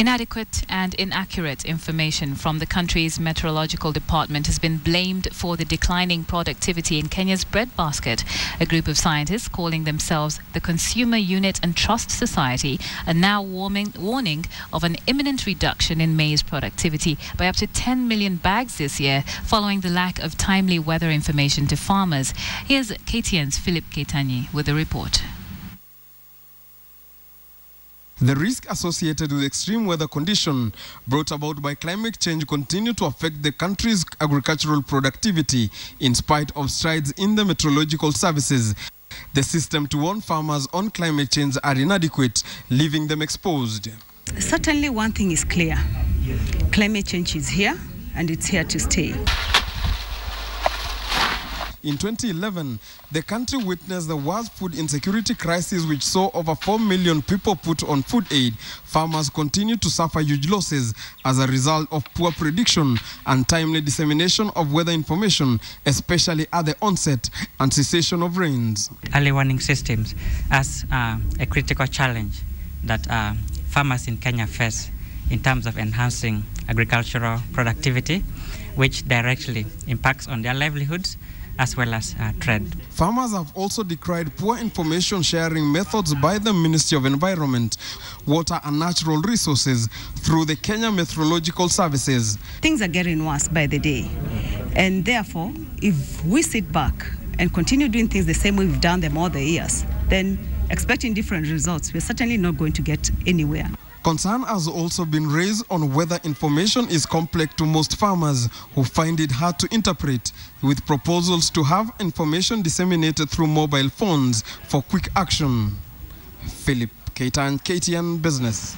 Inadequate and inaccurate information from the country's meteorological department has been blamed for the declining productivity in Kenya's breadbasket. A group of scientists calling themselves the Consumer Unit and Trust Society are now warming, warning of an imminent reduction in maize productivity by up to 10 million bags this year following the lack of timely weather information to farmers. Here's KTN's Philip Keitany with the report. The risk associated with extreme weather condition brought about by climate change continue to affect the country's agricultural productivity in spite of strides in the meteorological services. The system to warn farmers on climate change are inadequate, leaving them exposed. Certainly one thing is clear. Climate change is here and it's here to stay. In 2011, the country witnessed the worst food insecurity crisis which saw over 4 million people put on food aid. Farmers continue to suffer huge losses as a result of poor prediction and timely dissemination of weather information, especially at the onset and cessation of rains. Early warning systems as uh, a critical challenge that uh, farmers in Kenya face in terms of enhancing agricultural productivity, which directly impacts on their livelihoods as well as uh, trade. Farmers have also decried poor information sharing methods by the Ministry of Environment, Water and Natural Resources through the Kenya Meteorological Services. Things are getting worse by the day. And therefore, if we sit back and continue doing things the same way we've done them all the years, then expecting different results, we're certainly not going to get anywhere. Concern has also been raised on whether information is complex to most farmers who find it hard to interpret, with proposals to have information disseminated through mobile phones for quick action. Philip Keitany, KTN Business.